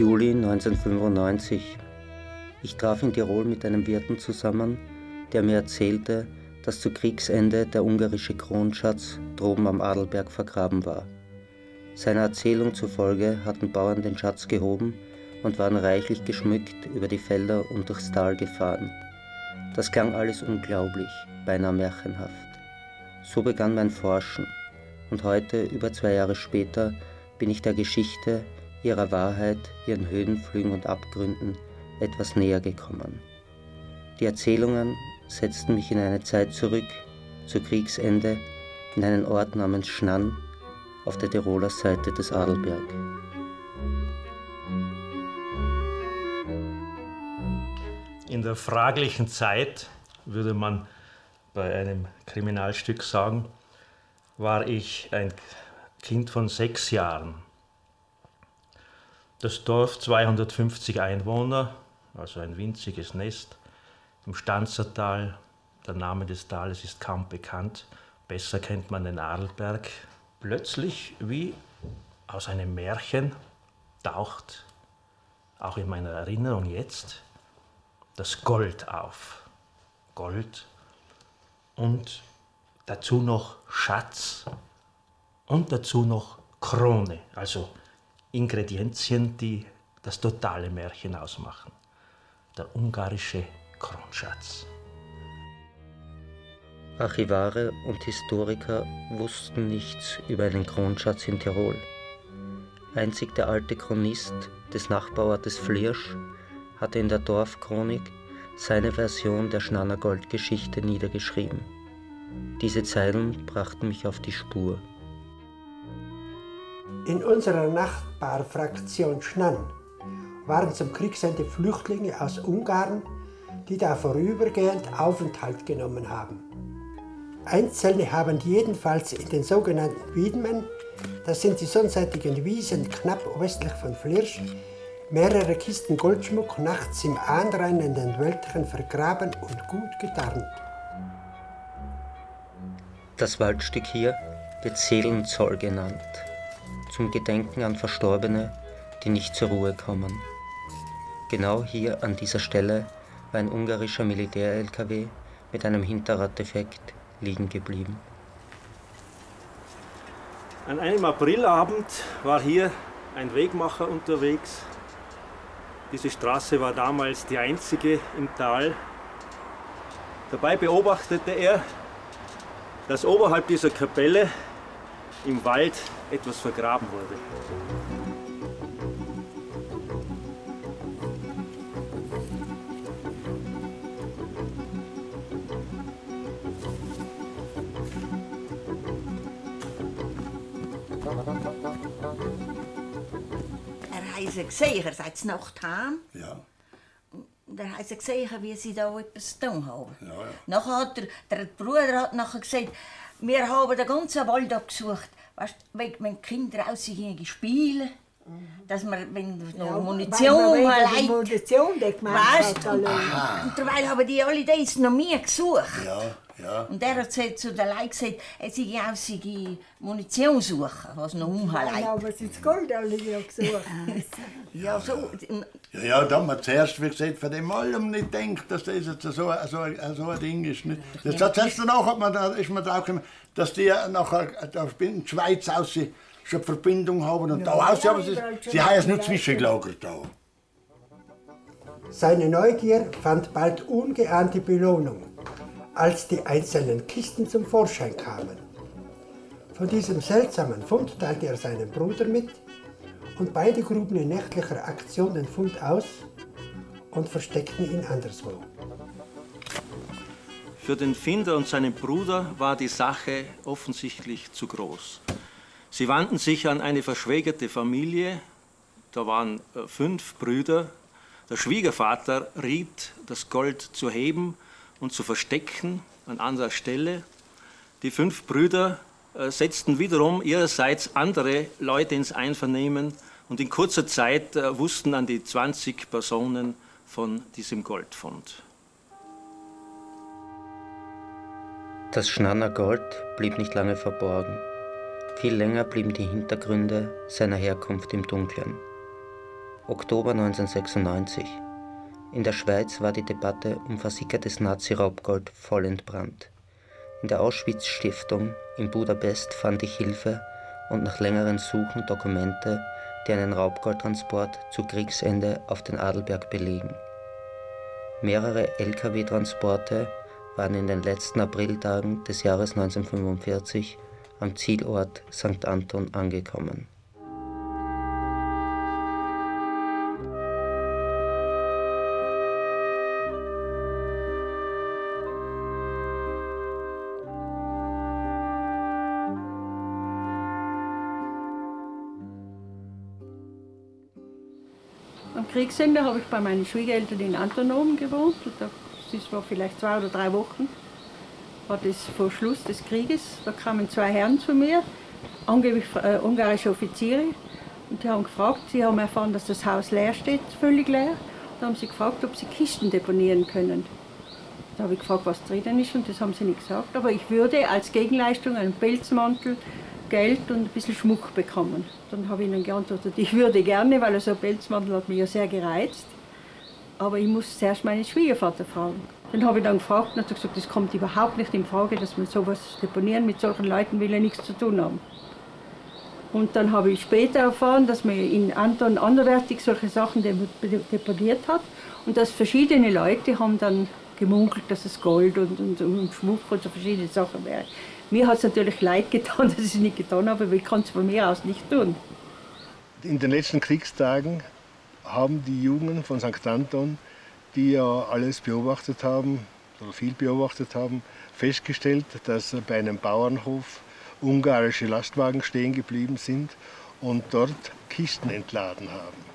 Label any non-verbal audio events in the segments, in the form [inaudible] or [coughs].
Juli 1995. Ich traf in Tirol mit einem Wirten zusammen, der mir erzählte, dass zu Kriegsende der ungarische Kronschatz droben am Adelberg vergraben war. Seiner Erzählung zufolge hatten Bauern den Schatz gehoben und waren reichlich geschmückt über die Felder und durchs Tal gefahren. Das klang alles unglaublich, beinahe märchenhaft. So begann mein Forschen, und heute, über zwei Jahre später, bin ich der Geschichte, ihrer Wahrheit, ihren Höhenflügen und Abgründen etwas näher gekommen. Die Erzählungen setzten mich in eine Zeit zurück, zu Kriegsende, in einen Ort namens Schnann auf der Tiroler Seite des Adelberg. In der fraglichen Zeit, würde man bei einem Kriminalstück sagen, war ich ein Kind von sechs Jahren. Das Dorf 250 Einwohner, also ein winziges Nest im Stanzertal. Der Name des Tales ist kaum bekannt. Besser kennt man den Adelberg. Plötzlich, wie aus einem Märchen, taucht auch in meiner Erinnerung jetzt das Gold auf. Gold und dazu noch Schatz und dazu noch Krone, also Ingredienzien, die das totale Märchen ausmachen. Der ungarische Kronschatz. Archivare und Historiker wussten nichts über einen Kronschatz in Tirol. Einzig der alte Chronist des Nachbarortes Flirsch hatte in der Dorfchronik seine Version der Schnanner Goldgeschichte niedergeschrieben. Diese Zeilen brachten mich auf die Spur. In unserer Nachbarfraktion Schnann waren zum Kriegsende Flüchtlinge aus Ungarn, die da vorübergehend Aufenthalt genommen haben. Einzelne haben jedenfalls in den sogenannten Wiedmen, das sind die sonnseitigen Wiesen knapp westlich von Flirsch, mehrere Kisten Goldschmuck nachts im anreinenden Wäldchen vergraben und gut getarnt. Das Waldstück hier wird Seelenzoll genannt, zum Gedenken an Verstorbene, die nicht zur Ruhe kommen. Genau hier an dieser Stelle war ein ungarischer Militär-LKW mit einem Hinterraddefekt liegen geblieben. An einem Aprilabend war hier ein Wegmacher unterwegs. Diese Straße war damals die einzige im Tal. Dabei beobachtete er, dass oberhalb dieser Kapelle im Wald etwas vergraben wurde. Er hat sie gesehen, er sagt es Nacht heim. Ja. Und er hat sie gesehen, wie sie da etwas zu tun haben. Ja, ja. Nachher hat der, der Bruder hat nachher gesagt, wir haben den ganzen Wald abgesucht, weißt, wenn, die Kinder rausgehen spielen, dass man, wenn noch Ja, Munition leiht, Munition, die gemeint weißt hat, du, allein. und derweil haben die alle das noch nie gesucht. Ja, ja. Und er hat zu den Leuten gesagt, er sei auch seine Munition suchen, was noch Nein, umhalten. aber sie das Gold alle noch gesucht. [laughs] Ja, so. Ja, ja, da haben wir zuerst, wie gesagt, von dem allem nicht gedacht, dass das jetzt so, so, so ein Ding ist. Nicht? Das, das heißt, danach hat man, da ist man drauf gekommen, dass die nachher da in die Schweiz aus schon eine Verbindung haben und da aus, aber sie, sie haben es nur zwischengelagert da. Seine Neugier fand bald ungeahnte Belohnung, als die einzelnen Kisten zum Vorschein kamen. Von diesem seltsamen Fund teilte er seinem Bruder mit und beide gruben in nächtlicher Aktion den Fund aus und versteckten ihn anderswo. Für den Finder und seinen Bruder war die Sache offensichtlich zu groß. Sie wandten sich an eine verschwägerte Familie. Da waren äh, fünf Brüder. Der Schwiegervater riet, das Gold zu heben und zu verstecken an anderer Stelle. Die fünf Brüder äh, setzten wiederum ihrerseits andere Leute ins Einvernehmen und in kurzer Zeit äh, wussten an die 20 Personen von diesem Goldfund. Das Schnanner Gold blieb nicht lange verborgen. Viel länger blieben die Hintergründe seiner Herkunft im Dunkeln. Oktober 1996. In der Schweiz war die Debatte um versickertes Nazi-Raubgold voll entbrannt. In der Auschwitz-Stiftung in Budapest fand ich Hilfe und nach längeren Suchen Dokumente, die einen Raubgoldtransport zu Kriegsende auf den Adelberg belegen. Mehrere Lkw-Transporte waren in den letzten Apriltagen des Jahres 1945 am Zielort St. Anton angekommen. Kriegsende habe ich bei meinen Schwiegereltern in Antonomen gewohnt. Das war vielleicht zwei oder drei Wochen. War das vor Schluss des Krieges. Da kamen zwei Herren zu mir, angeblich äh, ungarische Offiziere. Und die haben gefragt, sie haben erfahren, dass das Haus leer steht, völlig leer. Da haben sie gefragt, ob sie Kisten deponieren können. Da habe ich gefragt, was drinnen ist und das haben sie nicht gesagt. Aber ich würde als Gegenleistung einen Pelzmantel, Geld und ein bisschen Schmuck bekommen. Dann habe ich ihnen geantwortet, ich würde gerne, weil so ein Pelzmantel hat mich ja sehr gereizt. Aber ich muss zuerst meinen Schwiegervater fragen. Den habe ich dann gefragt und hat gesagt, das kommt überhaupt nicht in Frage, dass wir sowas deponieren. Mit solchen Leuten will er nichts zu tun haben. Und dann habe ich später erfahren, dass man in Anton anderweitig solche Sachen deponiert hat und dass verschiedene Leute haben dann gemunkelt, dass es Gold und, und, und Schmuck und so verschiedene Sachen wäre. Mir hat es natürlich leid getan, [laughs] dass ich es nicht getan habe, aber ich kann es von mir aus nicht tun. In den letzten Kriegstagen haben die Jungen von St. Anton, die ja alles beobachtet haben, oder viel beobachtet haben, festgestellt, dass bei einem Bauernhof ungarische Lastwagen stehen geblieben sind und dort Kisten entladen haben.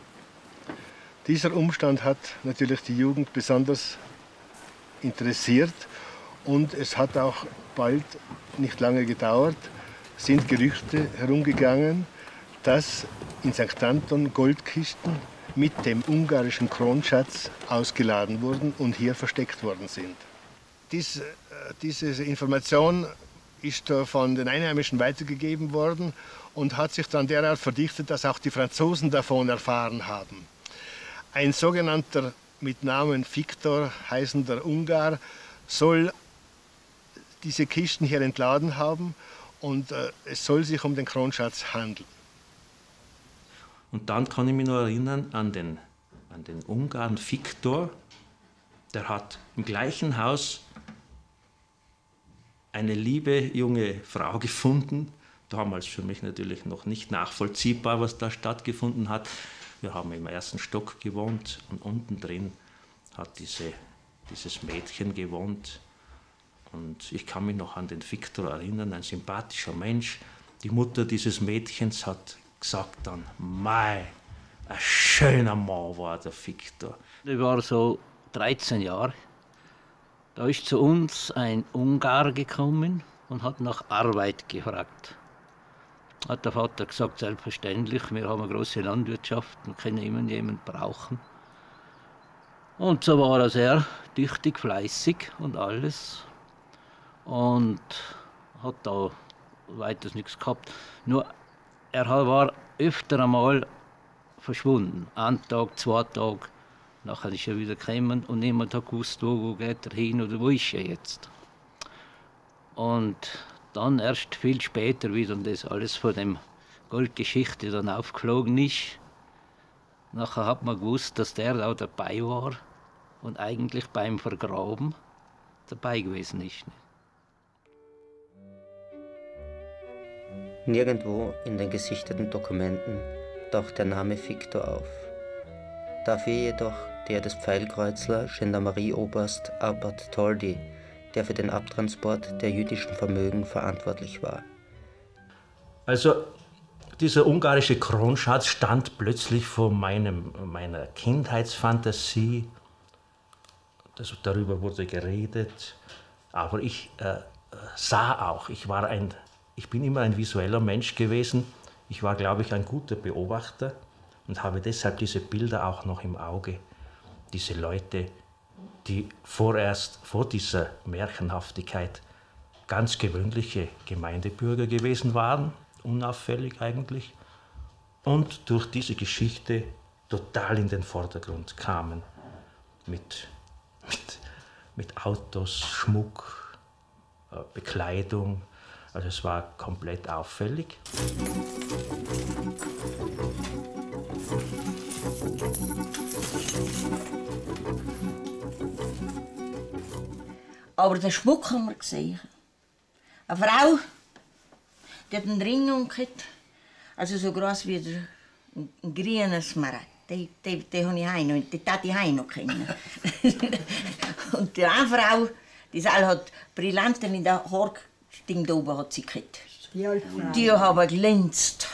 Dieser Umstand hat natürlich die Jugend besonders interessiert und es hat auch bald, nicht lange gedauert, sind Gerüchte herumgegangen, dass in St. Anton Goldkisten mit dem ungarischen Kronschatz ausgeladen wurden und hier versteckt worden sind. Dies, diese Information ist von den Einheimischen weitergegeben worden und hat sich dann derart verdichtet, dass auch die Franzosen davon erfahren haben. Ein sogenannter mit Namen Viktor heißender Ungar soll diese Kisten hier entladen haben und äh, es soll sich um den Kronschatz handeln. Und dann kann ich mich noch erinnern an den, an den Ungarn Viktor, der hat im gleichen Haus eine liebe junge Frau gefunden. Damals für mich natürlich noch nicht nachvollziehbar, was da stattgefunden hat. Wir haben im ersten Stock gewohnt und unten drin hat diese, dieses Mädchen gewohnt. Und ich kann mich noch an den Viktor erinnern, ein sympathischer Mensch. Die Mutter dieses Mädchens hat gesagt dann, Mei, ein schöner Mann war der Viktor. Ich war so 13 Jahre da ist zu uns ein Ungar gekommen und hat nach Arbeit gefragt. Hat der Vater gesagt, selbstverständlich, wir haben eine große Landwirtschaft und können immer jemanden brauchen. Und so war er sehr tüchtig, fleißig und alles. Und hat da weiter nichts gehabt. Nur er war öfter einmal verschwunden. Ein Tag, zwei Tage. Nachher ist er wieder gekommen und niemand hat gewusst, wo, wo geht er hin oder wo ist er jetzt. Und dann erst viel später, wie dann das alles von dem Goldgeschichte dann aufgeflogen ist, nachher hat man gewusst, dass der da dabei war und eigentlich beim Vergraben dabei gewesen ist. Nirgendwo in den gesichteten Dokumenten taucht der Name Victor auf. Dafür jedoch der des Pfeilkreuzler Gendarmerieoberst Albert Toldi, der für den Abtransport der jüdischen Vermögen verantwortlich war. Also dieser ungarische Kronschatz stand plötzlich vor meinem, meiner Kindheitsfantasie. Das, darüber wurde geredet, aber ich äh, sah auch, ich, war ein, ich bin immer ein visueller Mensch gewesen. Ich war, glaube ich, ein guter Beobachter und habe deshalb diese Bilder auch noch im Auge diese Leute, die vorerst vor dieser Märchenhaftigkeit ganz gewöhnliche Gemeindebürger gewesen waren, unauffällig eigentlich, und durch diese Geschichte total in den Vordergrund kamen. Mit, mit, mit Autos, Schmuck, äh, Bekleidung. Also es war komplett auffällig. Aber den Schmuck haben wir gesehen. Eine Frau, die hat einen Ring umgekehrt, also so groß wie der, ein, grüner Smaragd. Den, den, den habe ich heim noch, den tat ich noch kennen. [laughs] Und die andere Frau, die hat Brillanten in der Haarstring da oben hat sie gekriegt. Die alte Frau. Die haben glänzt.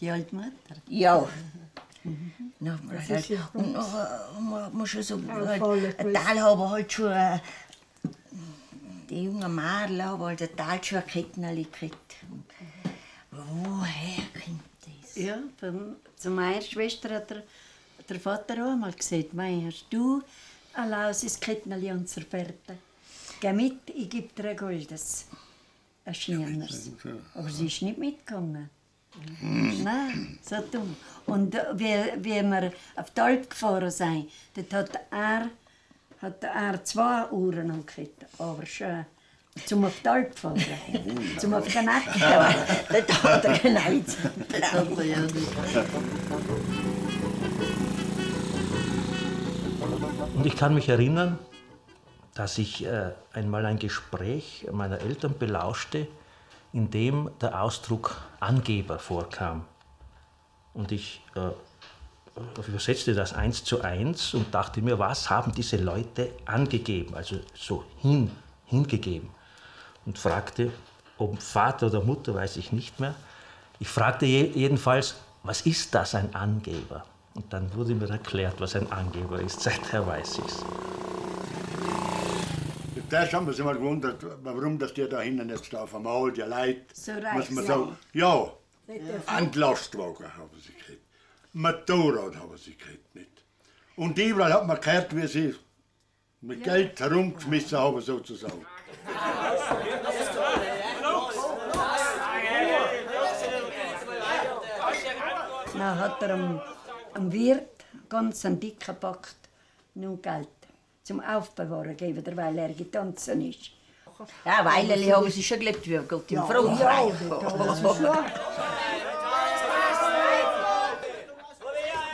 Die alte Mutter? Ja. Na, Das halt, und noch, äh, man muss schon so halt, ein. Teil haben halt schon, äh, die jungen Mädel haben halt ein Teil schon ein Kettenli gekriegt. Woher kommt das? Ja, von, zu meiner Schwester hat der, der Vater auch einmal gesagt, «Mei, hast du ein lauses Kettneli und Zerferte? Geh mit, ich gebe dir ein goldes, ein Schiernes.» Aber sie ist nicht mitgegangen. Nein, so dumm. Und äh, wie, wie wir auf die Alp gefahren sind, dort hat er, hat er zwei Uhren angekettet, aber schön. Zum auf die Alp fahren, [laughs] zum auf den Nacken fahren. Dort hat er geneigt. Das hat er ja nicht. Und ich kann mich erinnern, dass ich äh, einmal ein Gespräch meiner Eltern belauschte, in dem der Ausdruck Angeber vorkam. Und ich äh, übersetzte das eins zu eins und dachte mir, was haben diese Leute angegeben, also so hin, hingegeben. Und fragte, ob Vater oder Mutter, weiß ich nicht mehr. Ich fragte je, jedenfalls, was ist das, ein Angeber? Und dann wurde mir erklärt, was ein Angeber ist. Seither weiß ich es. Das haben wir uns immer gewundert, warum dass die da hinten jetzt da vom Maul, die Leute, So reich muss man sagen, ja, ein Lastwagen haben sie gekriegt, Motorrad haben sie gekriegt nicht. Und überall hat man gehört, wie sie mit Geld herumgeschmissen haben, sozusagen. Dann hat er am, am Wirt ganz einen dicken Pakt nun Geld zum Aufbewahren gegeben, weil er getanzen ist. Ja, Weilerli haben sie schon gelebt wie Gott im Frankreich. [laughs]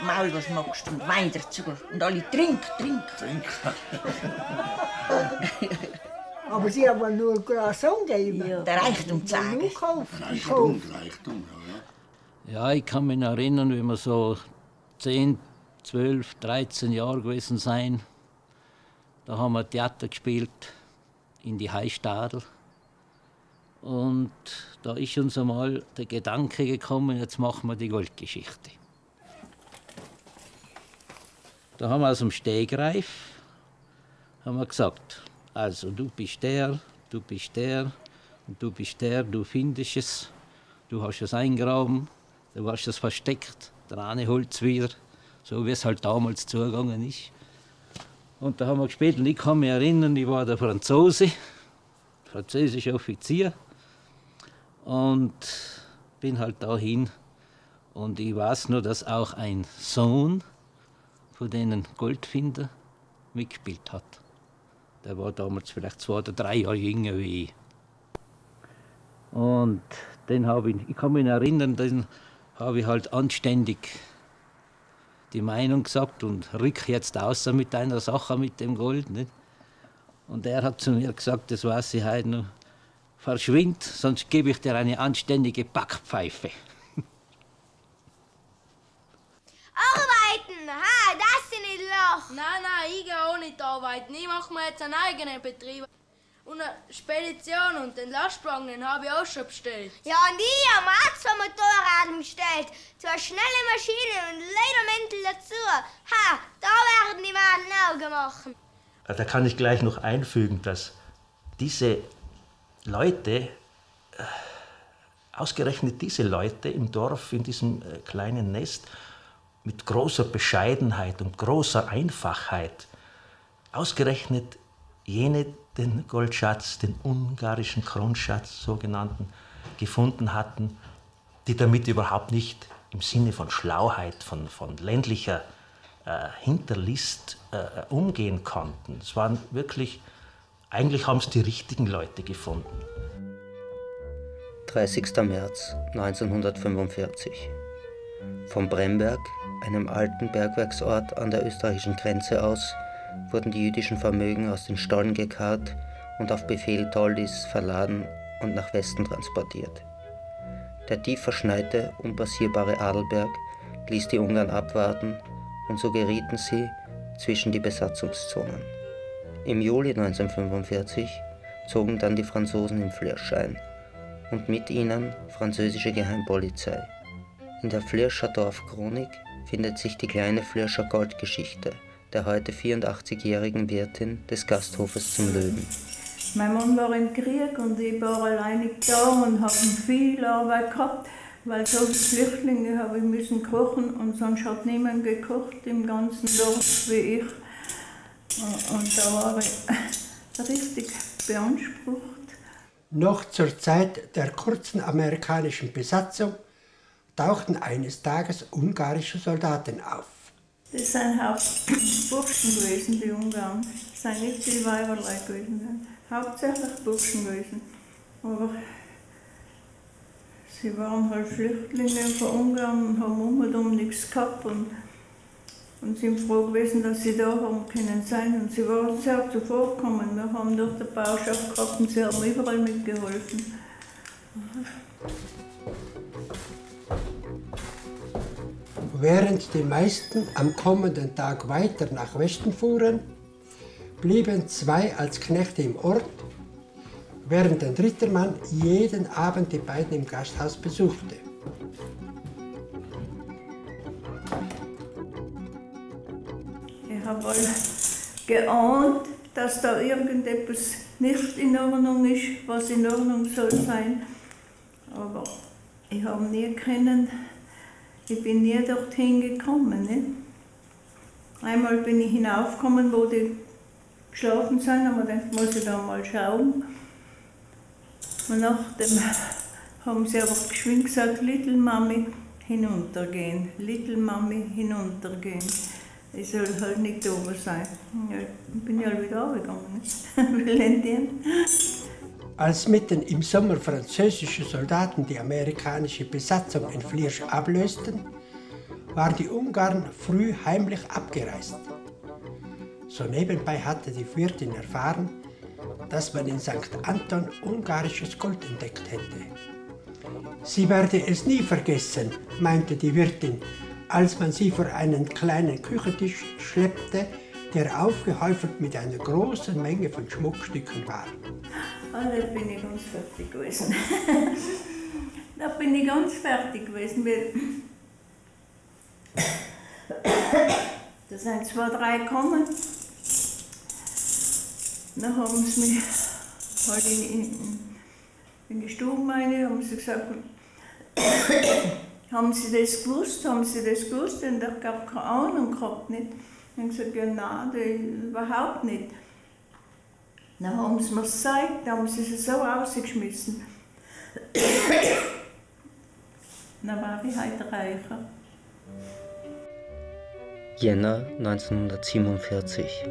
Maul, was magst du? Und Wein dazu. Und alle trink, trink. [laughs] Aber sie haben nur ein Glas angegeben. Der Reichtum zeigen. Reichtum, Reichtum, ja, ja. Ja, ich kann mich erinnern, wie wir so 10, 12, 13 Jahre gewesen sein. Da haben wir Theater gespielt in die Heistadel. Und da ist uns einmal der Gedanke gekommen, jetzt machen wir die Goldgeschichte. Da haben wir aus dem Stegreif haben wir gesagt, also du bist der, du bist der und du bist der, du findest es, du hast es eingraben, du hast es versteckt, der eine holt es wieder, so wie es halt damals zugegangen ist. Und da haben wir gespielt und ich kann mich erinnern, ich war der Franzose, französischer Offizier und bin halt dahin und ich weiß nur, dass auch ein Sohn von denen Goldfinder mitgespielt hat. Der war damals vielleicht zwei oder drei Jahre jünger wie ich. Und den habe ich, ich kann mich erinnern, den habe ich halt anständig die Meinung gesagt und rück jetzt außer mit einer Sache mit dem Gold. Nicht? Und er hat zu mir gesagt, das weiß ich heute noch, verschwind, sonst gebe ich dir eine anständige Backpfeife. [laughs] Arbeiten! Ha, das sind nicht Loch! Nein, nein, ich gehe auch nicht arbeiten. Ich mache mir jetzt einen eigenen Betrieb. Und eine Spedition und den Lastwagen den habe ich auch schon bestellt. Ja, und ich habe auch zwei Motorräder bestellt. Zwei schnelle Maschinen und Ledermäntel dazu. Ha, da werden die Mädchen Augen machen. Da kann ich gleich noch einfügen, dass diese Leute, äh, ausgerechnet diese Leute im Dorf, in diesem äh, kleinen Nest, mit großer Bescheidenheit und großer Einfachheit, ausgerechnet jene den Goldschatz, den ungarischen Kronschatz sogenannten, gefunden hatten, die damit überhaupt nicht im Sinne von Schlauheit, von, von ländlicher äh, Hinterlist äh, umgehen konnten. Es waren wirklich, eigentlich haben es die richtigen Leute gefunden. 30. März 1945. Vom Bremberg, einem alten Bergwerksort an der österreichischen Grenze aus, wurden die jüdischen Vermögen aus den Stollen gekarrt und auf Befehl Toldis verladen und nach Westen transportiert. Der tief verschneite, unpassierbare Adelberg ließ die Ungarn abwarten und so gerieten sie zwischen die Besatzungszonen. Im Juli 1945 zogen dann die Franzosen im Flirsch ein und mit ihnen französische Geheimpolizei. In der Flirscher Dorfchronik findet sich die kleine Flirscher Goldgeschichte der heute 84-jährigen Wirtin des Gasthofes zum Löwen. Mein Mann war im Krieg und ich war alleinig da und habe viel Arbeit gehabt, weil so viele Flüchtlinge habe ich müssen kochen und sonst hat niemand gekocht im ganzen Dorf wie ich. Und da war ich richtig beansprucht. Noch zur Zeit der kurzen amerikanischen Besatzung tauchten eines Tages ungarische Soldaten auf. Das sind Hauptburschen gewesen, die Ungarn. Das sind nicht die Weiberlei gewesen hauptsächlich Burschen gewesen. Aber sie waren halt Flüchtlinge von Ungarn und haben unbedingt nichts gehabt und, und sind froh gewesen, dass sie da haben können sein. Und sie waren sehr zuvorgekommen. Wir haben durch die Bauschaft gehabt und sie haben überall mitgeholfen. Während die meisten am kommenden Tag weiter nach Westen fuhren, blieben zwei als Knechte im Ort, während ein dritter Mann jeden Abend die beiden im Gasthaus besuchte. Ich habe wohl geahnt, dass da irgendetwas nicht in Ordnung ist, was in Ordnung soll sein. Aber ich habe nie können, ich bin nie dorthin gekommen. Nicht? Einmal bin ich hinaufgekommen, wo die geschlafen sind, wir gedacht, muss ich da mal schauen. Und nachdem [laughs] haben sie aber geschwind gesagt, Little Mami hinuntergehen, Little Mami hinuntergehen. Ich soll halt nicht oben sein. Ja, bin ja wieder runtergegangen. [laughs] Als mitten im Sommer französische Soldaten die amerikanische Besatzung in Flirsch ablösten, waren die Ungarn früh heimlich abgereist. So nebenbei hatte die Wirtin erfahren, dass man in St. Anton ungarisches Gold entdeckt hätte. Sie werde es nie vergessen, meinte die Wirtin, als man sie vor einen kleinen Küchentisch schleppte, der aufgehäufelt mit einer großen Menge von Schmuckstücken war. Ah, [laughs] da bin ich ganz fertig gewesen. da bin ich ganz fertig gewesen. Da sind zwei, drei gekommen dann haben sie mich halt in, in, in die Stube meine, haben sie gesagt, [coughs] haben sie das gewusst, haben sie das gewusst? Und ich habe keine Ahnung gehabt, nicht? Und ich gesagt, ja nein, überhaupt nicht. Dann haben sie mir es gezeigt, dann haben sie es so rausgeschmissen. [coughs] dann war ich halt reicher. Jänner 1947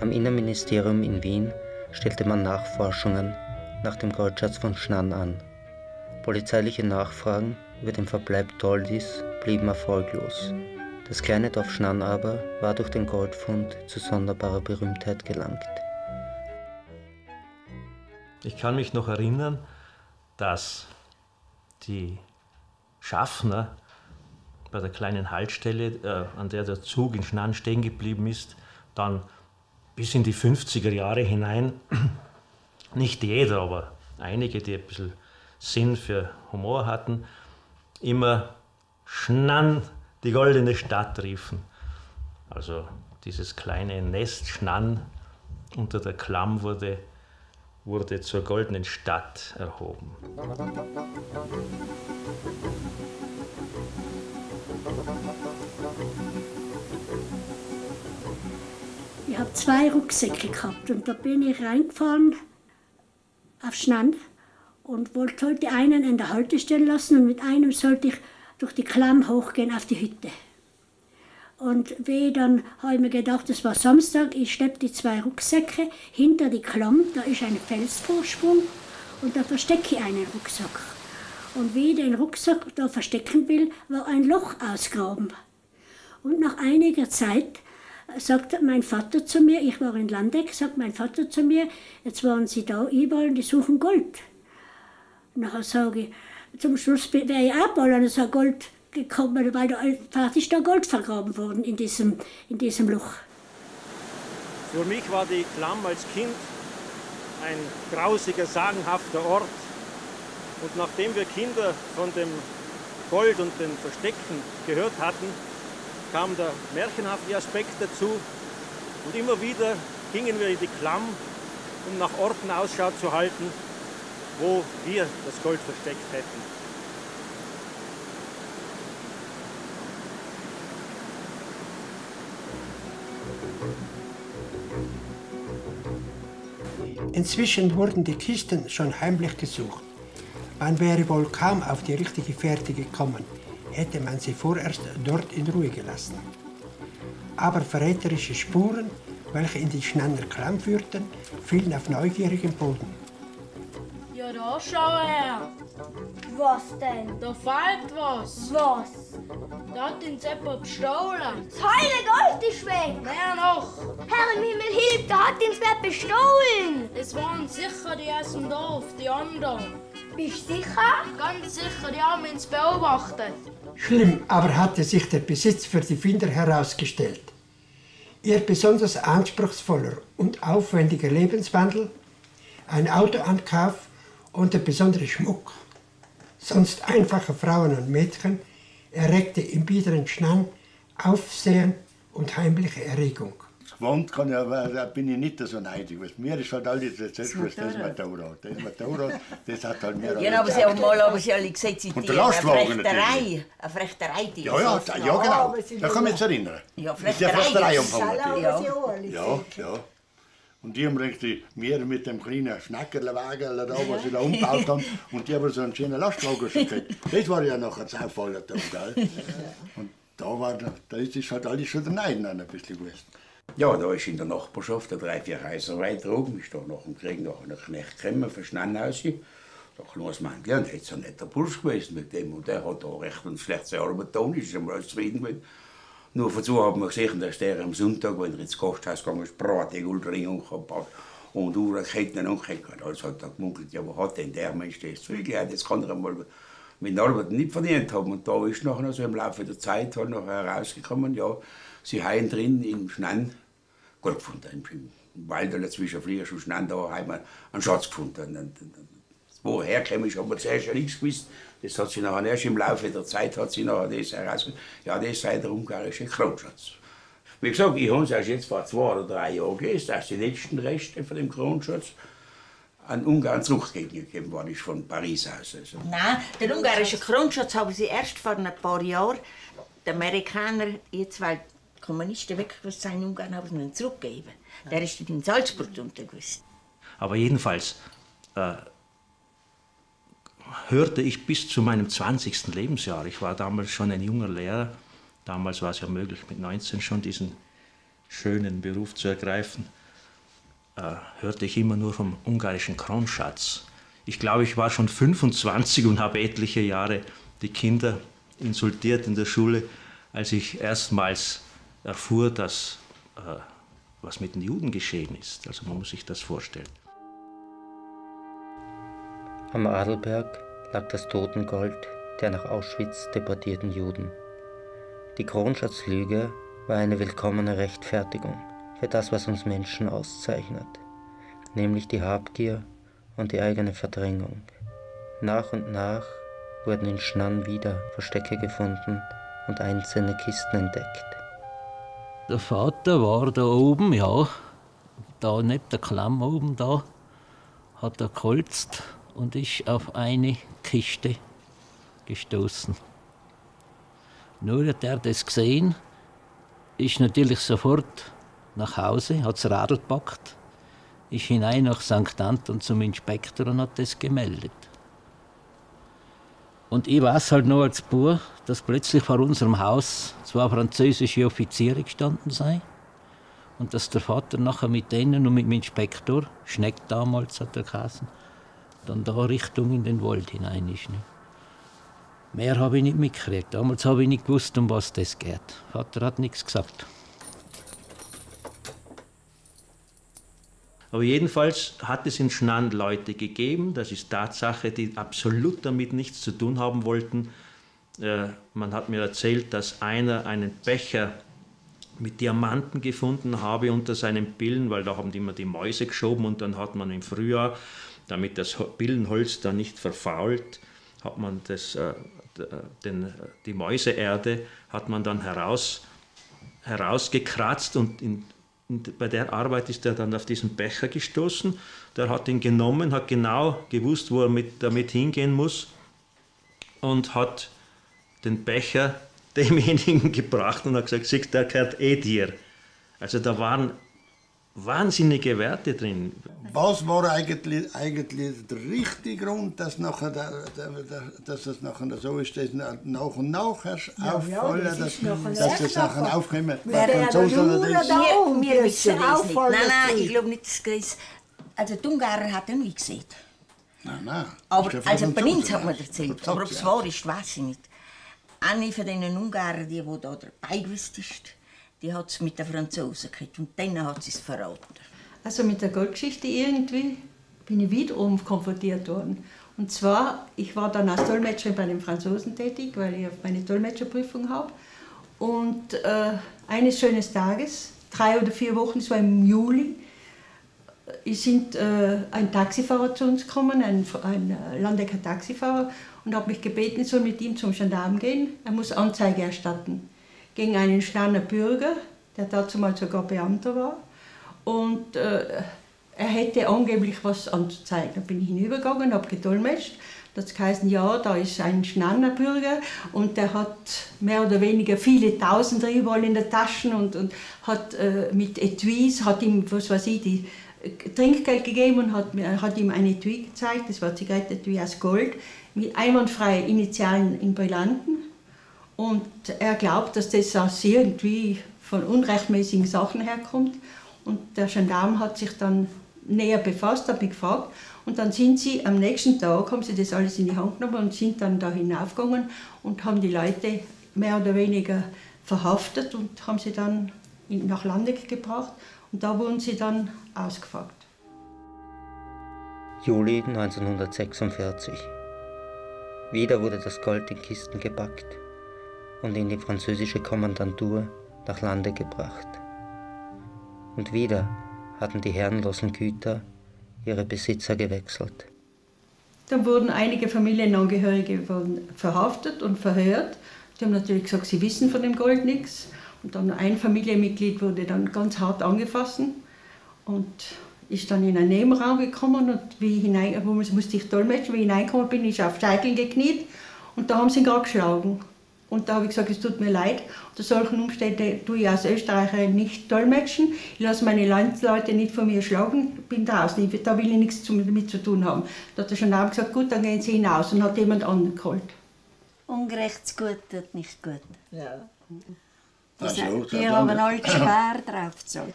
am Innenministerium in Wien stellte man Nachforschungen nach dem Goldschatz von Schnann an. Polizeiliche Nachfragen über den Verbleib Toldis blieben erfolglos. Das kleine Dorf Schnann aber war durch den Goldfund zu sonderbarer Berühmtheit gelangt. Ich kann mich noch erinnern, dass die Schaffner bei der kleinen Haltestelle, äh, an der der Zug in Schnann stehen geblieben ist, dann bis in die 50er Jahre hinein, [clears throat] nicht jeder, aber einige, die ein bisschen Sinn für Humor hatten, immer Schnann, die goldene Stadt riefen. Also dieses kleine Nest Schnann unter der Klamm wurde, wurde zur goldenen Stadt erhoben. Ich habe zwei Rucksäcke gehabt und da bin ich reingefahren auf Schnand und wollte heute einen in der Haltestelle lassen und mit einem sollte ich durch die Klamm hochgehen auf die Hütte. Und wie dann habe ich mir gedacht, es war Samstag, ich schleppe die zwei Rucksäcke hinter die Klamm, da ist ein Felsvorsprung und da verstecke ich einen Rucksack. Und wie ich den Rucksack da verstecken will, war ein Loch ausgraben. Und nach einiger Zeit sagt mein Vater zu mir, ich war in Landeck, sagt mein Vater zu mir, jetzt waren sie da überall und die suchen Gold. Nachher sage ich, zum Schluss wäre ich auch bald an so Gold gekommen, weil da ist da Gold vergraben worden in diesem, in diesem Loch. Für mich war die Klamm als Kind ein grausiger, sagenhafter Ort. Und nachdem wir Kinder von dem Gold und den Verstecken gehört hatten, kam der märchenhafte Aspekt dazu. Und immer wieder gingen wir in die Klamm, um nach Orten Ausschau zu halten, wo wir das Gold versteckt hätten. Inzwischen wurden die Kisten schon heimlich gesucht. Man wäre wohl kaum auf die richtige Fährte gekommen, hätte man sie vorerst dort in Ruhe gelassen. Aber verräterische Spuren, welche in die Schnanner Klamm führten, fielen auf neugierigen Boden. Da schau her. Was denn? Da fällt was. Was? Da hat ihn jemand gestohlen. Das heile Gold ist weg. Wer noch? Herr im Himmel hilf, da hat ihn wer bestohlen. Es waren sicher die aus dem Dorf, die anderen. Bist du sicher? Ganz sicher, die haben uns beobachtet. Schlimm aber hatte sich der Besitz für die Finder herausgestellt. Ihr besonders anspruchsvoller und aufwendiger Lebenswandel, ein Autoankauf und der besondere Schmuck, sonst einfache Frauen und Mädchen, erregte im biederen Schnann Aufsehen und heimliche Erregung. Gewohnt kann ja, da bin ich nicht so neidig. Weißt, mir ist halt alles das Motorrad. Das Motorrad. Das Motorrad, das hat halt mir Ja, aber Sie haben mal aber Sie alle gesagt, Sie Und die der Lastwagen eine Frechterei. Eine Frechterei, die Ja, ja, da, ja genau. Da kann ich mich erinnern. Ja, Das ist der Flechterei. Flechterei umfangen. Ja. Ja, ja. Und die haben richtig mir mit dem kleinen Schnackerlwagen da, was sie da umgebaut haben, [laughs] und die haben so einen schönen Lastwagen schon gekriegt. Das war ja noch ein Zauffaller da, gell? Und da, war, da ist es halt alles schon der Neiden ein bisschen gewesen. Ja, da ist in der Nachbarschaft, der drei, vier Häuser weiter oben, ist da nach dem Krieg noch ein Knecht gekommen von Schnannhausen. Der kleines Männchen, und jetzt ein netter Bursch gewesen mit dem, und der hat da recht ein schlechtes Jahr beton, ist einmal alles zufrieden gewesen. Nur dazu haben wir gesehen, dass der am Sonntag, wenn er ins Gasthaus gegangen ist, Braten, Goldring gehabt hat und Uhrketten und Ketten. Also hat er gemunkelt, ja, was hat denn der Mensch das zurückgehört? Jetzt kann er einmal mit Arbeit nicht verdient haben. Und da ist nachher so im Laufe der Zeit noch herausgekommen, ja, sie haben drin im Schnann Gold gefunden. Im Wald oder zwischen Flieger und Schnann, da haben wir einen Schatz gefunden. Und, und, und, woher käme ich, haben wir zuerst ja nichts gewusst. Das hat sie nachher erst im Laufe der Zeit hat sie nachher das herausgefunden. Ja, das sei der ungarische Kronschatz. Wie gesagt, ich habe es erst jetzt vor zwei oder drei Jahren gelesen, dass die letzten Reste von dem Kronschatz an Ungarn zurückgegeben worden ist von Paris aus. Also. Nein, den ungarischen Kronschatz haben sie erst vor ein paar Jahren, die Amerikaner, jetzt weil die Kommunisten weggerüstet sind in Ungarn, haben sie ihn zurückgegeben. Der ist in Salzburg untergewiesen. Aber jedenfalls äh, hörte ich bis zu meinem 20. Lebensjahr, ich war damals schon ein junger Lehrer, damals war es ja möglich, mit 19 schon diesen schönen Beruf zu ergreifen, äh, hörte ich immer nur vom ungarischen Kronschatz. Ich glaube, ich war schon 25 und habe etliche Jahre die Kinder insultiert in der Schule, als ich erstmals erfuhr, dass, äh, was mit den Juden geschehen ist. Also man muss sich das vorstellen. Am Adelberg lag das Totengold der nach Auschwitz deportierten Juden. Die Kronschatzlüge war eine willkommene Rechtfertigung für das, was uns Menschen auszeichnet, nämlich die Habgier und die eigene Verdrängung. Nach und nach wurden in Schnann wieder Verstecke gefunden und einzelne Kisten entdeckt. Der Vater war da oben, ja, da neben der Klamm oben da, hat er geholzt und ist auf eine Kiste gestoßen. Nur hat er das gesehen, ist natürlich sofort nach Hause, hat das Radl gepackt, ist hinein nach St. Anton zum Inspektor und hat das gemeldet. Und ich weiß halt noch als Bub, dass plötzlich vor unserem Haus zwei französische Offiziere gestanden sind. Und dass der Vater nachher mit denen und mit dem Inspektor, Schneck damals hat er geheißen, dann da Richtung in den Wald hinein ist. Ne? Mehr habe ich nicht mitgekriegt. Damals habe ich nicht gewusst, um was das geht. Vater hat nichts gesagt. Aber jedenfalls hat es in Schnand Leute gegeben, das ist Tatsache, die absolut damit nichts zu tun haben wollten. Äh, man hat mir erzählt, dass einer einen Becher mit Diamanten gefunden habe unter seinen Pillen, weil da haben die immer die Mäuse geschoben und dann hat man im Frühjahr, damit das Pillenholz da nicht verfault, hat man das, äh, den, die Mäuseerde hat man dann heraus, herausgekratzt und in und bei der Arbeit ist er dann auf diesen Becher gestoßen. Der hat ihn genommen, hat genau gewusst, wo er mit, damit hingehen muss und hat den Becher [laughs] demjenigen [laughs] gebracht und hat gesagt, siehst der gehört eh dir. Also da waren wahnsinnige Werte drin. Was war eigentlich, eigentlich der richtige Grund, dass, nachher, dass es nachher so ist, dass nach und nach erst ja, auffallen, ja, das dass, dass das nachher aufkommen? Wer der Franzosen Wir wissen das nicht. Nein, nein, ich glaube nicht, dass es Also die Ungarer hat er nie gesehen. Nein, nein. Aber also bei uns hat man erzählt. Aber ob es wahr ist, weiß ich nicht. Eine von den Ungarn, die, die da dabei gewesen ist, die hat es mit den Franzosen gekriegt und dann hat sie es verraten. Also mit der Goldgeschichte irgendwie bin ich wiederum konfrontiert worden. Und zwar, ich war dann als Dolmetscherin bei den Franzosen tätig, weil ich meine Dolmetscherprüfung habe. Und äh, eines schönen Tages, drei oder vier Wochen, es war im Juli, ist äh, ein Taxifahrer zu uns gekommen, ein, ein äh, Landecker Taxifahrer, und hat mich gebeten, ich soll mit ihm zum Gendarm gehen. Er muss Anzeige erstatten gegen einen Sterner Bürger, der dazu mal sogar Beamter war. Und äh, er hätte angeblich was anzuzeigen. Da bin ich hinübergegangen, habe gedolmetscht. Das heißt, ja, da ist ein Schnanner Bürger und der hat mehr oder weniger viele Tausend überall in der Taschen und, und hat äh, mit Etuis, hat ihm, was weiß ich, die äh, Trinkgeld gegeben und hat, hat ihm ein Etui gezeigt, das war Zigarettetui aus Gold, mit einwandfreien Initialen in Brillanten. Und er glaubt, dass das aus irgendwie von unrechtmäßigen Sachen herkommt. Und der Gendarm hat sich dann näher befasst, hat mich gefragt. Und dann sind sie am nächsten Tag, haben sie das alles in die Hand genommen und sind dann da hinaufgegangen und haben die Leute mehr oder weniger verhaftet und haben sie dann nach Landeck gebracht. Und da wurden sie dann ausgefragt. Juli 1946. Wieder wurde das Gold in Kisten gepackt und in die französische Kommandantur nach Lande gebracht. Und wieder hatten die herrenlosen Güter ihre Besitzer gewechselt. Dann wurden einige Familienangehörige verhaftet und verhört. Die haben natürlich gesagt, sie wissen von dem Gold nichts. Und dann ein Familienmitglied wurde dann ganz hart angefasst und ist dann in einen Nebenraum gekommen und wie hinein, wo musste ich dolmetschen, wie ich hineingekommen bin, ist auf Scheiteln gekniet und da haben sie ihn gerade geschlagen. Und da habe ich gesagt, es tut mir leid, unter solchen Umständen tue ich als Österreicher nicht dolmetschen. Ich lasse meine Landsleute nicht von mir schlagen, bin draußen, da will ich nichts damit zu tun haben. Da hat der Gendarm gesagt, gut, dann gehen Sie hinaus und hat jemand anderen geholt. Ungerechtsgut tut nicht gut. Ja. Das, also, die haben alle schwer drauf gezahlt.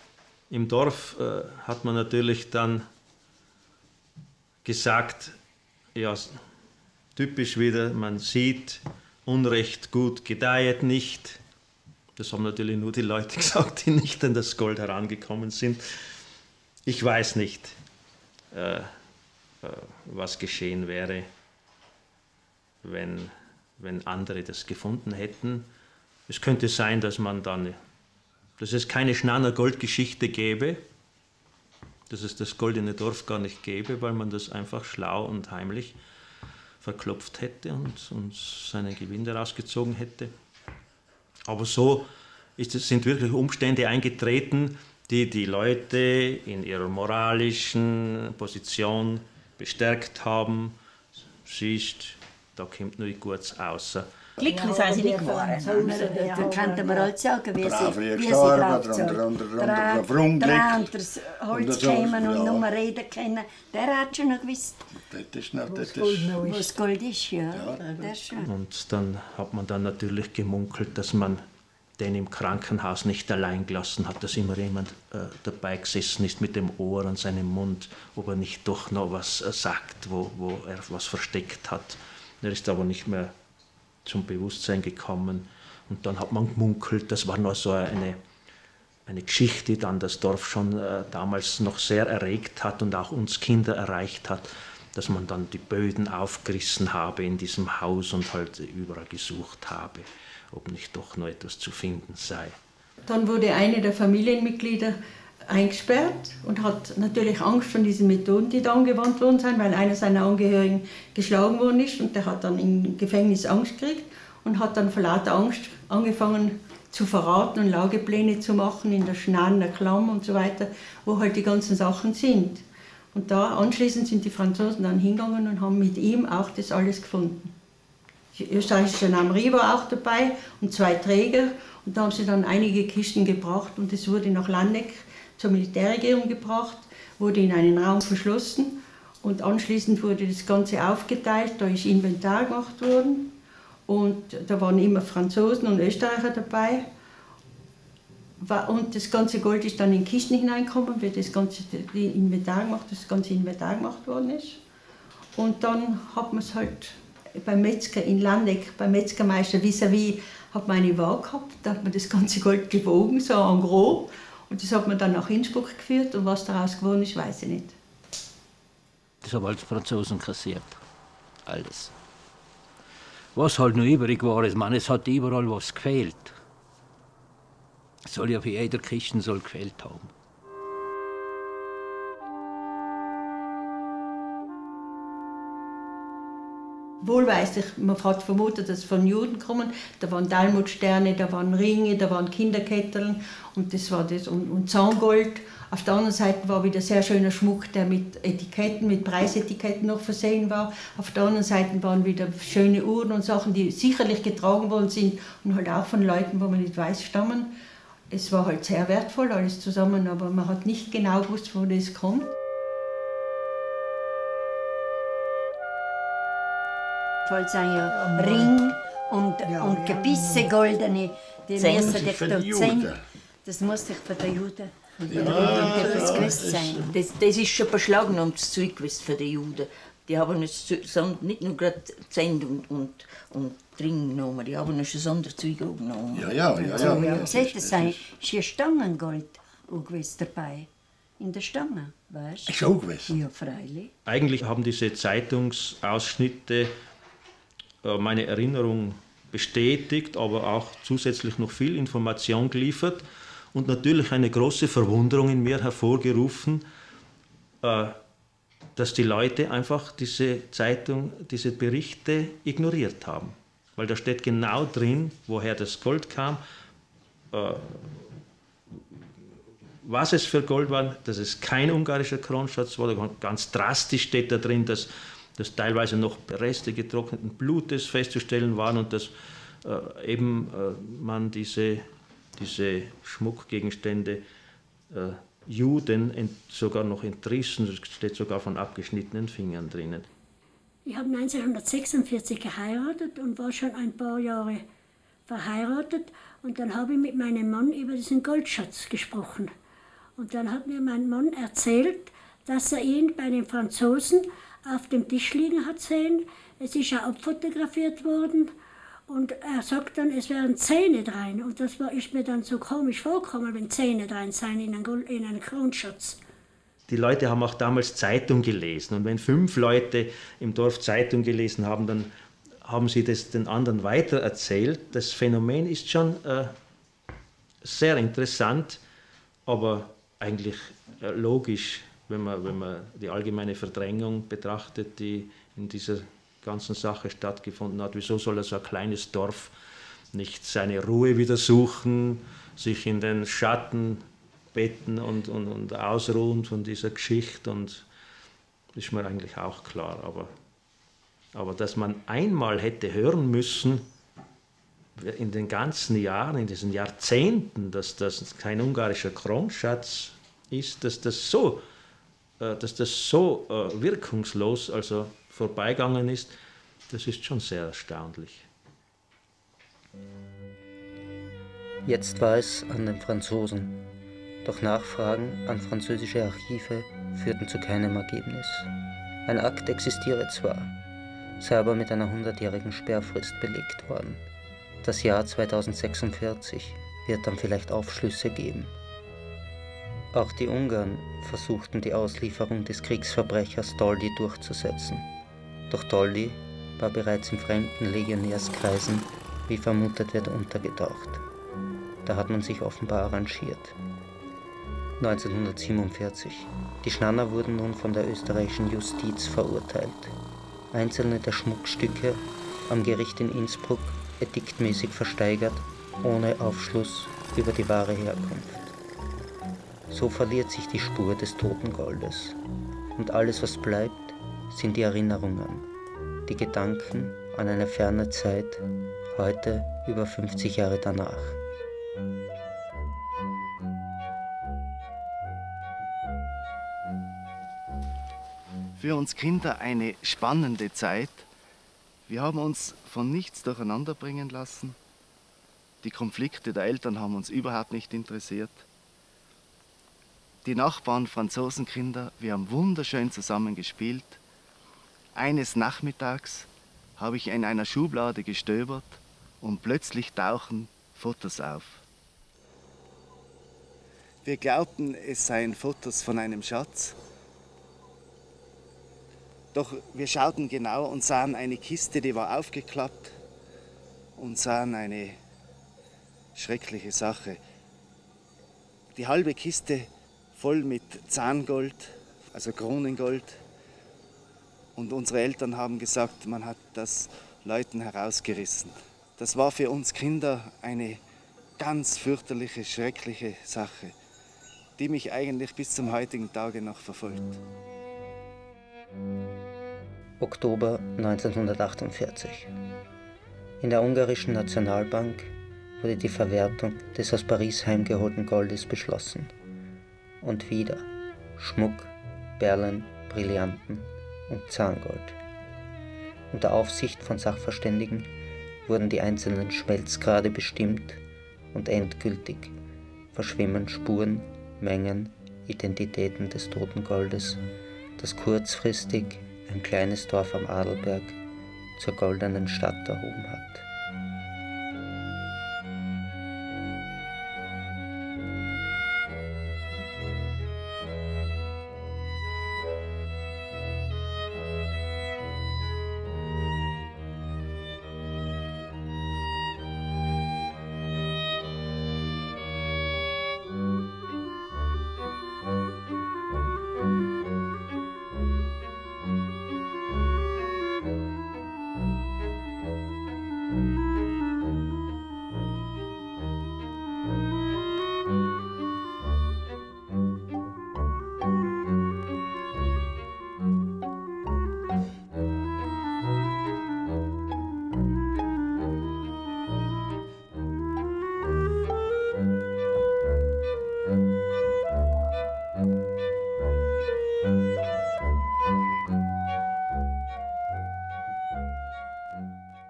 Im Dorf äh, hat man natürlich dann gesagt, ja, typisch wieder, man sieht, Unrecht gut gedeihet nicht. Das haben natürlich nur die Leute [laughs] gesagt, die nicht an das Gold herangekommen sind. Ich weiß nicht, äh, äh, was geschehen wäre, wenn, wenn andere das gefunden hätten. Es könnte sein, dass man dann, dass es keine Schnanner Goldgeschichte gäbe, dass es das goldene Dorf gar nicht gäbe, weil man das einfach schlau und heimlich verklopft hätte und, und seine Gewinde rausgezogen hätte. Aber so es, sind wirklich Umstände eingetreten, die die Leute in ihrer moralischen Position bestärkt haben. Siehst, da kommt nur kurz außer. Glücklich sind sie nicht geworden. Da könnten wir halt sagen, wie sie, wie sie gestorben, drauf sind. der andere- Holz das kämen und nur reden können. Der hat schon noch gewusst, Das ist nicht, wo das das Gold ist, ja. Und dann hat man dann natürlich gemunkelt, dass man den im Krankenhaus nicht allein gelassen hat, dass immer jemand äh, dabei gesessen ist mit dem Ohr an seinem Mund, ob er nicht doch noch was äh, sagt, wo, wo er was versteckt hat. Er ist aber nicht mehr zum Bewusstsein gekommen. Und dann hat man gemunkelt, das war noch so eine, eine Geschichte, die dann das Dorf schon äh, damals noch sehr erregt hat und auch uns Kinder erreicht hat, dass man dann die Böden aufgerissen habe in diesem Haus und halt überall gesucht habe, ob nicht doch noch etwas zu finden sei. Dann wurde eine der Familienmitglieder eingesperrt und hat natürlich Angst von diesen Methoden, die da angewandt worden sind, weil einer seiner Angehörigen geschlagen worden ist und der hat dann im Gefängnis Angst gekriegt und hat dann vor lauter Angst angefangen zu verraten und Lagepläne zu machen in der Schnan, der Klamm und so weiter, wo halt die ganzen Sachen sind. Und da anschließend sind die Franzosen dann hingegangen und haben mit ihm auch das alles gefunden. Die österreichische Gendarmerie war auch dabei und zwei Träger. Und da haben sie dann einige Kisten gebracht und es wurde nach Landeck zur Militärregierung gebracht, wurde in einen Raum verschlossen und anschließend wurde das Ganze aufgeteilt. Da ist Inventar gemacht worden und da waren immer Franzosen und Österreicher dabei. Und das ganze Gold ist dann in Kisten hineingekommen, wie das ganze Inventar gemacht, das ganze Inventar gemacht worden ist. Und dann hat man es halt beim Metzger in Landeck, beim Metzgermeister vis-à-vis, hat man eine Waage gehabt, da hat man das ganze Gold gewogen, so en gros. Und das hat man dann nach Innsbruck geführt und was daraus geworden ist, weiß ich nicht. Das haben alles Franzosen kassiert. Alles. Was halt noch übrig war, ich meine, es hat überall was gefehlt. Soll ja für jeder Kisten soll gefehlt haben. Wohl weiß ich, man hat vermutet, dass es von Juden kommen. Da waren Dalmutsterne, da waren Ringe, da waren Kinderketteln und das war das und, und Zahngold. Auf der anderen Seite war wieder sehr schöner Schmuck, der mit Etiketten, mit Preisetiketten noch versehen war. Auf der anderen Seite waren wieder schöne Uhren und Sachen, die sicherlich getragen worden sind und halt auch von Leuten, wo man nicht weiß, stammen. Es war halt sehr wertvoll alles zusammen, aber man hat nicht genau gewusst, wo das kommt. Voll sind ja Ring und, und Gebisse goldene, die müssen Das ist dich für da die zählen. Juden. Das muss dich für die Juden. Ja, ja, gewusst das, sein. das, das ist schon beschlagnahmtes Zeug gewesen für die Juden. Die haben es nicht nur gerade Zend und, und, und Ring genommen, die haben es schon Sonderzeug auch genommen. Ja, ja, ja, ja. ja. Das Seht ist- ihr, das sei- ist- hier Stangengold auch dabei. In der Stange, weißt du? Ist auch gewesen? Ja, freilich. Eigentlich haben diese Zeitungsausschnitte meine Erinnerung bestätigt, aber auch zusätzlich noch viel Information geliefert und natürlich eine große Verwunderung in mir hervorgerufen, äh, dass die Leute einfach diese Zeitung, diese Berichte ignoriert haben. Weil da steht genau drin, woher das Gold kam, äh, was es für Gold war, dass es kein ungarischer Kronschatz war. Ganz drastisch steht da drin, dass, dass teilweise noch Reste getrockneten Blutes festzustellen waren und dass äh, eben äh, man diese, diese Schmuckgegenstände äh, Juden ent, sogar noch entrissen. Das steht sogar von abgeschnittenen Fingern drinnen. Ich habe 1946 geheiratet und war schon ein paar Jahre verheiratet. Und dann habe ich mit meinem Mann über diesen Goldschatz gesprochen. Und dann hat mir mein Mann erzählt, dass er ihn bei den Franzosen auf dem Tisch liegen hat sehen. Es ist ja abfotografiert worden. Und er sagt dann, es wären Zähne drin. Und das war, ist mir dann so komisch vorgekommen, wenn Zähne drin seien in Gold, in einen Kronschatz. Die Leute haben auch damals Zeitung gelesen. Und wenn fünf Leute im Dorf Zeitung gelesen haben, dann haben sie das den anderen weitererzählt. Das Phänomen ist schon äh, sehr interessant, aber eigentlich äh, logisch, wenn man, wenn man die allgemeine Verdrängung betrachtet, die in dieser ganzen Sache stattgefunden hat. Wieso soll so ein kleines Dorf nicht seine Ruhe wieder suchen, sich in den Schatten betten und, und, und ausruhen von dieser Geschichte? Und das ist mir eigentlich auch klar. Aber, aber dass man einmal hätte hören müssen, in den ganzen Jahren, in diesen Jahrzehnten, dass das kein ungarischer Kronschatz ist, dass das so, äh, dass das so äh, wirkungslos also vorbeigegangen ist, das ist schon sehr erstaunlich. Jetzt war es an den Franzosen. Doch Nachfragen an französische Archive führten zu keinem Ergebnis. Ein Akt existiere zwar, sei aber mit einer hundertjährigen Sperrfrist belegt worden. Das Jahr 2046 wird dann vielleicht Aufschlüsse geben. Auch die Ungarn versuchten die Auslieferung des Kriegsverbrechers Doldi durchzusetzen. Doch Doldi war bereits in fremden Legionärskreisen, wie vermutet wird, untergetaucht. Da hat man sich offenbar arrangiert. 1947. Die Schnanner wurden nun von der österreichischen Justiz verurteilt. Einzelne der Schmuckstücke am Gericht in Innsbruck ediktmäßig versteigert, ohne Aufschluss über die wahre Herkunft. So verliert sich die Spur des toten Goldes. Und alles, was bleibt, sind die Erinnerungen, die Gedanken an eine ferne Zeit, heute über 50 Jahre danach. Für uns Kinder eine spannende Zeit. Wir haben uns von nichts durcheinander bringen lassen. Die Konflikte der Eltern haben uns überhaupt nicht interessiert. Die Nachbarn, Franzosenkinder, wir haben wunderschön zusammen gespielt. Eines Nachmittags habe ich in einer Schublade gestöbert und plötzlich tauchen Fotos auf. Wir glaubten, es seien Fotos von einem Schatz. Doch wir schauten genau und sahen eine Kiste, die war aufgeklappt und sahen eine schreckliche Sache. Die halbe Kiste voll mit Zahngold, also Kronengold. Und unsere Eltern haben gesagt, man hat das Leuten herausgerissen. Das war für uns Kinder eine ganz fürchterliche, schreckliche Sache, die mich eigentlich bis zum heutigen Tage noch verfolgt. Oktober 1948. In der ungarischen Nationalbank wurde die Verwertung des aus Paris heimgeholten Goldes beschlossen und wieder Schmuck, Perlen, Brillanten und Zahngold. Unter Aufsicht von Sachverständigen wurden die einzelnen Schmelzgrade bestimmt und endgültig verschwimmen Spuren, Mengen, Identitäten des toten Goldes, das kurzfristig ein kleines Dorf am Adelberg zur goldenen Stadt erhoben hat.